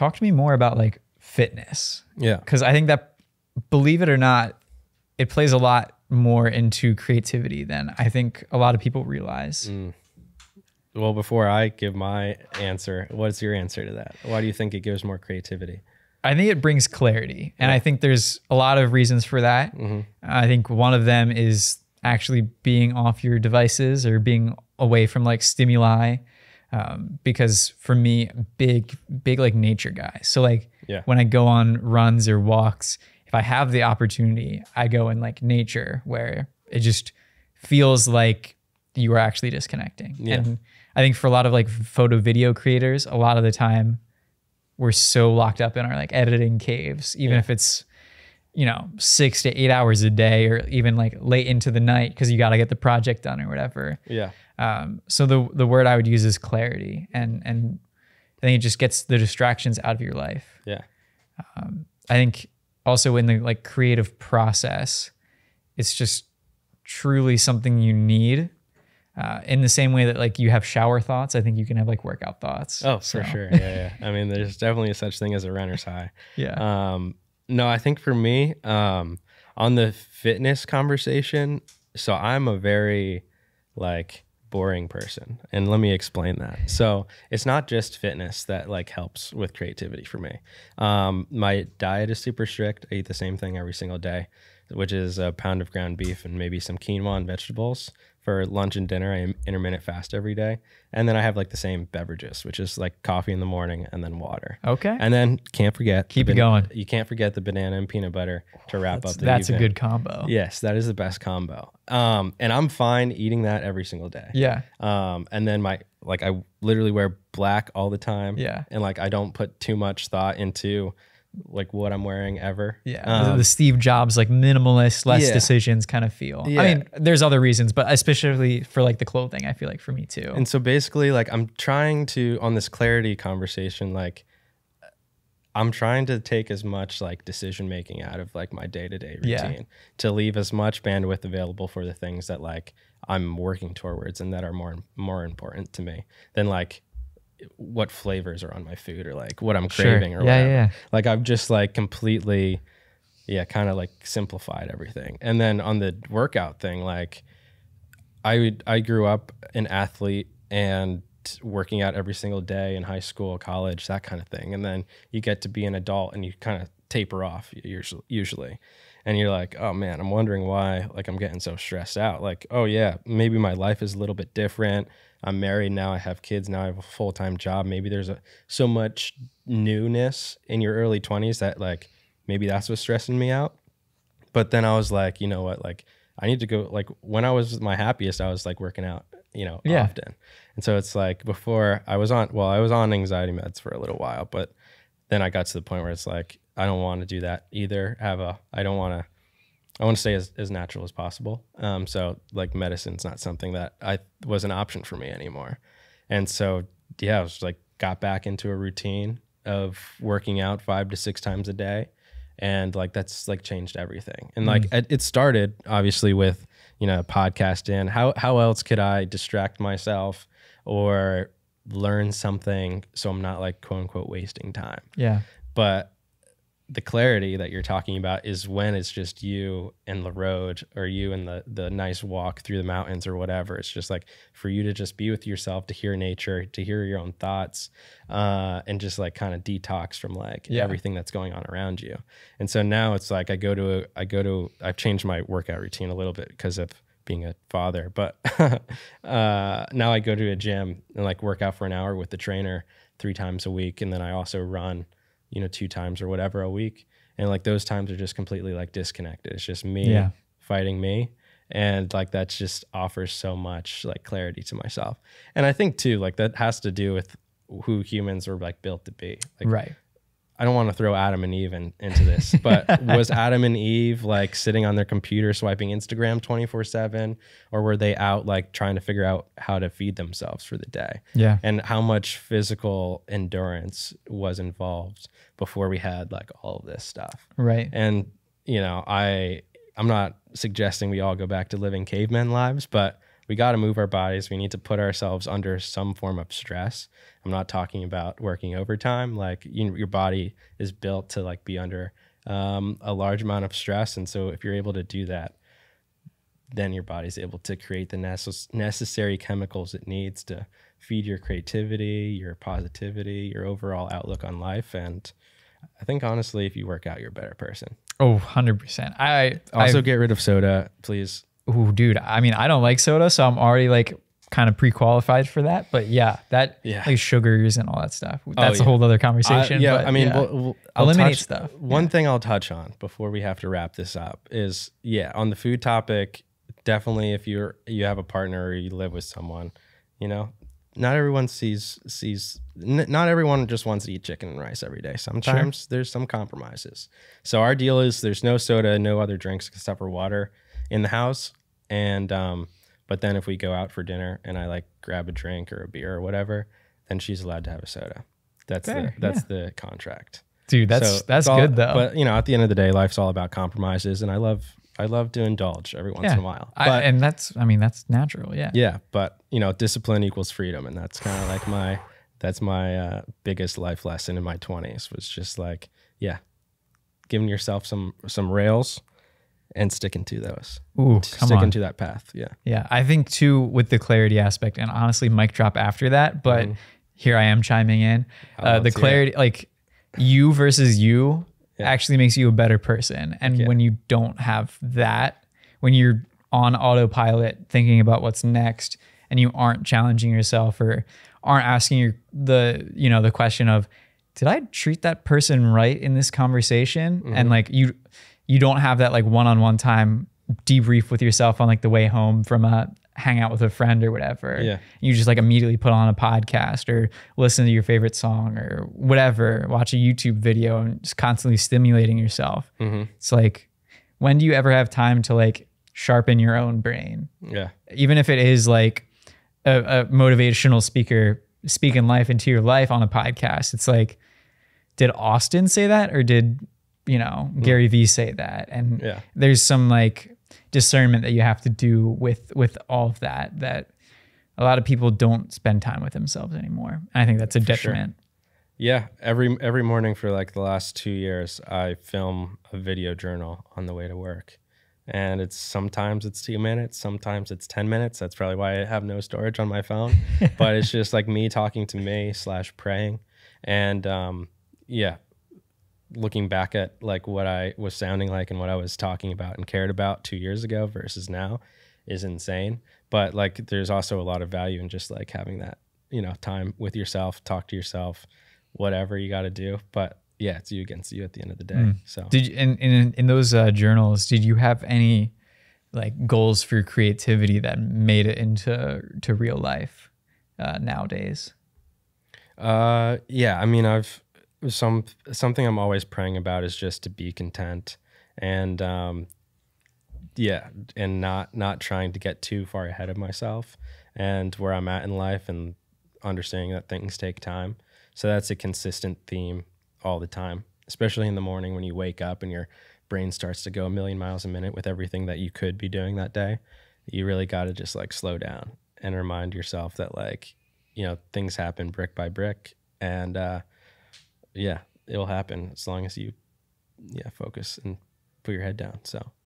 talk to me more about like fitness Yeah. because I think that, believe it or not, it plays a lot more into creativity than I think a lot of people realize. Mm. Well, before I give my answer, what's your answer to that? Why do you think it gives more creativity? I think it brings clarity. And I think there's a lot of reasons for that. I think one of them is actually being off your devices or being away from like stimuli. Um, because for me, big, big like nature guy. So like Yeah. when I go on runs or walks, if I have the opportunity, I go in like nature where it just feels like you are actually disconnecting. Yeah. And I think for a lot of like photo video creators, a lot of the time we're so locked up in our like editing caves, even Yeah. if it's, you know, six to eight hours a day or even like late into the night because you got to get the project done or whatever. Yeah. Um, so the the word I would use is clarity, and and I think it just gets the distractions out of your life. Yeah. Um, I think also in the like creative process, it's just truly something you need. Uh, in the same way that like you have shower thoughts, I think you can have like workout thoughts. Oh, for sure. Yeah, yeah. I mean, there's definitely a such thing as a runner's high. Yeah. Um, no, I think for me, um, on the fitness conversation, so I'm a very like boring person. And let me explain that. So it's not just fitness that like helps with creativity for me. Um, my diet is super strict. I eat the same thing every single day, which is a pound of ground beef and maybe some quinoa and vegetables. For lunch and dinner, I intermittent fast every day. And then I have like the same beverages, which is like coffee in the morning and then water. okay. And then can't forget Keep it going. You can't forget the banana and peanut butter to wrap that's up the that's a good combo. Yes, that is the best combo. Um, and I'm fine eating that every single day. Yeah. Um, and then my like I literally wear black all the time. Yeah. And like I don't put too much thought into like what I'm wearing ever. Yeah, the- Um, the Steve Jobs like minimalist, less Yeah. decisions kind of feel. Yeah. I mean, there's other reasons, but especially for like the clothing, I feel like for me too. And so basically, like I'm trying to on this clarity conversation, like I'm trying to take as much like decision making out of like my day to day Yeah. routine to leave as much bandwidth available for the things that like I'm working towards and that are more more important to me than like what flavors are on my food or like what I'm Sure. craving or Yeah, whatever. yeah. Like I've just like completely yeah, kind of like simplified everything. And then on the workout thing, like I would I grew up an athlete and working out every single day in high school, college, that kind of thing. And then you get to be an adult and you kind of taper off usually usually. And you're like, "Oh man, I'm wondering why like I'm getting so stressed out." Like, "Oh yeah, maybe my life is a little bit different. I'm married now, I have kids now, I have a full-time job. Maybe there's a so much newness in your early 20s that like maybe that's what's stressing me out." But then I was like, you know what? Like, I need to go. Like, when I was my happiest, I was like working out, you know, Yeah. often. And so it's like before I was on, well, I was on anxiety meds for a little while, but then I got to the point where it's like, I don't want to do that either. Have a, I don't want to, I want to stay as, as natural as possible. Um, so like medicine's not something that I was an option for me anymore. And so, yeah, I was like, got back into a routine of working out five to six times a day and like that's like changed everything and like it, it started obviously with you know podcasting how how else could i distract myself or learn something so i'm not like quote unquote wasting time yeah. but the clarity that you're talking about is when it's just you and the road or you and the the nice walk through the mountains or whatever it's just like for you to just be with yourself to hear nature to hear your own thoughts uh, and just like kind of detox from like Yeah. everything that's going on around you and so now it's like i go to a, i go to i've changed my workout routine a little bit because of being a father but uh, now i go to a gym and like work out for an hour with the trainer three times a week and then i also run you know, two times or whatever a week. And like those times are just completely like disconnected. It's just me Yeah. fighting me. And like that just offers so much like clarity to myself. And I think too, like that has to do with who humans were like built to be. Like right. I don't want to throw Adam and Eve in, into this, but was Adam and Eve like sitting on their computer swiping Instagram 24 7? Or were they out like trying to figure out how to feed themselves for the day? Yeah. and how much physical endurance was involved before we had like all of this stuff. Right. And you know, I I'm not suggesting we all go back to living caveman lives, but we got to move our bodies. We need to put ourselves under some form of stress. I'm not talking about working overtime. Like you, your body is built to like be under um, a large amount of stress, and so if you're able to do that, then your body's able to create the necess- necessary chemicals it needs to feed your creativity, your positivity, your overall outlook on life. And I think honestly, if you work out, you're a better person. Oh, 100%. I Also, I, get rid of soda, please. Ooh, dude, I mean, I don't like soda, so I'm already like kind of pre-qualified for that. But yeah, that Yeah. like sugars and all that stuff. Oh, That's yeah. a whole other conversation. yeah, but I mean, yeah. we'll- we'll- I'll Eliminate touch- stuff. One thing I'll touch on before we have to wrap this up is yeah, on the food topic, definitely if you're you have a partner or you live with someone, you know, not everyone sees sees not everyone just wants to eat chicken and rice every day. Sometimes there's some compromises. So our deal is there's no soda, no other drinks except for water in the house, and um, but then if we go out for dinner and I like grab a drink or a beer or whatever, then she's allowed to have a soda. That's Fair, the that's the contract. dude, that's So that's all- good though. But you know, at the end of the day, life's all about compromises, and I love I love to indulge every once yeah. in a while. I- and that's I mean, that's natural. Yeah. yeah, but you know, discipline equals freedom, and that's kind of like my that's my uh, biggest life lesson in my twenties was just like yeah, giving yourself some some rails and sticking to those, Ooh, come sticking on. to that path. Yeah, Yeah, I think too with the clarity aspect, and honestly, mic drop after that. But here I am chiming in. Uh, the Mm-hmm. hear it. clarity, like you versus you, Yeah. actually makes you a better person. And yeah. when you don't have that, when you're on autopilot thinking about what's next, and you aren't challenging yourself or aren't asking your the you know the question of, did I treat that person right in this conversation? Mm-hmm. And like you, you don't have that like one-on-one time debrief with yourself on like the way home from a hangout with a friend or whatever. Yeah. You just like immediately put on a podcast or listen to your favorite song or whatever, watch a YouTube video and just constantly stimulating yourself. Mm-hmm. It's like, when do you ever have time to like sharpen your own brain? yeah, Even if it is like a, a motivational speaker speaking life into your life on a podcast, it's like, did Austin say that or did, you know, Gary Vee say that? And yeah. there's some like discernment that you have to do with with all of that that a lot of people don't spend time with themselves anymore. And I think that's a sure. detriment. Yeah, every every morning for like the last two years, I film a video journal on the way to work, and it's sometimes it's two minutes, sometimes it's ten minutes. That's probably why I have no storage on my phone. but it's just like me talking to me slash praying, and um, yeah, looking back at like what I was sounding like and what I was talking about and cared about two years ago versus now is insane. But like, there's also a lot of value in just like having that you know time with yourself, talk to yourself whatever you got to do. But yeah, it's you against you at the end of the day. So Did you, in in in those uh, journals, did you have any like goals for creativity that made it into to real life uh, nowadays? uh, yeah, I mean, I've some something I'm always praying about is just to be content and um, yeah, and not not trying to get too far ahead of myself and where I'm at in life and understanding that things take time. So that's a consistent theme all the time, especially in the morning when you wake up and your brain starts to go a million miles a minute with everything that you could be doing that day. You really got to just like slow down and remind yourself that like, you know, things happen brick by brick and uh yeah, it'll happen as long as you yeah, focus and put your head down. So